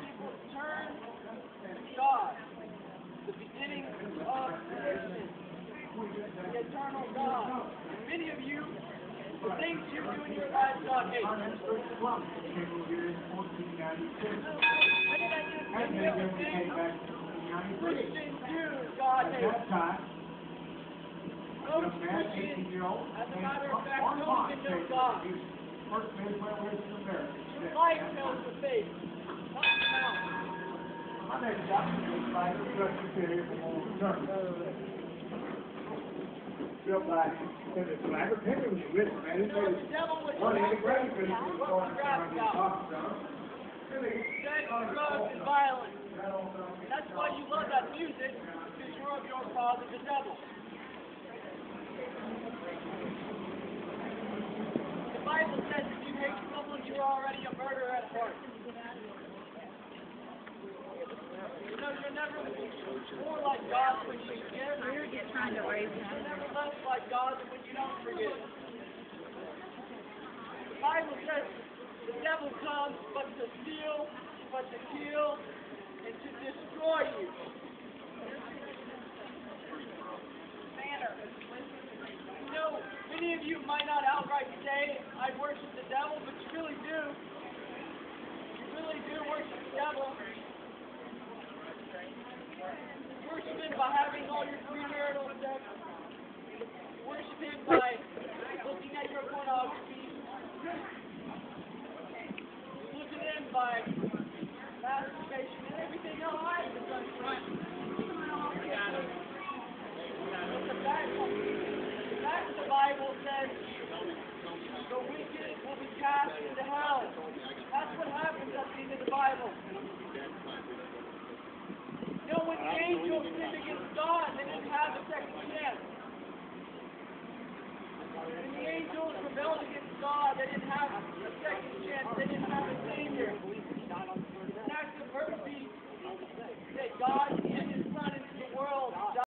return to God, the beginning of creation, the eternal God. Many of you, the things you God. Those Christians, as a matter of fact, don't God. Life knows the faith. Built by Senator Flagler. Henry was a man. Devil was one of the the things in the What about. Drugs, and violence. That's why you love that music, because you're of your father, the devil. The Bible says if you hate someone, you're already a murderer at heart. You know, you're never more like God when you forgive. You're never less like God when you don't forgive. The Bible says the devil comes but to steal, but to kill, and to destroy you. You know, many of you might not outright say, I worship the devil, but you really do. You really do worship the devil. You worship him by having all your premarital sex. You worship him by looking at your pornography. You look at by would change your sin against God They didn't have a second chance.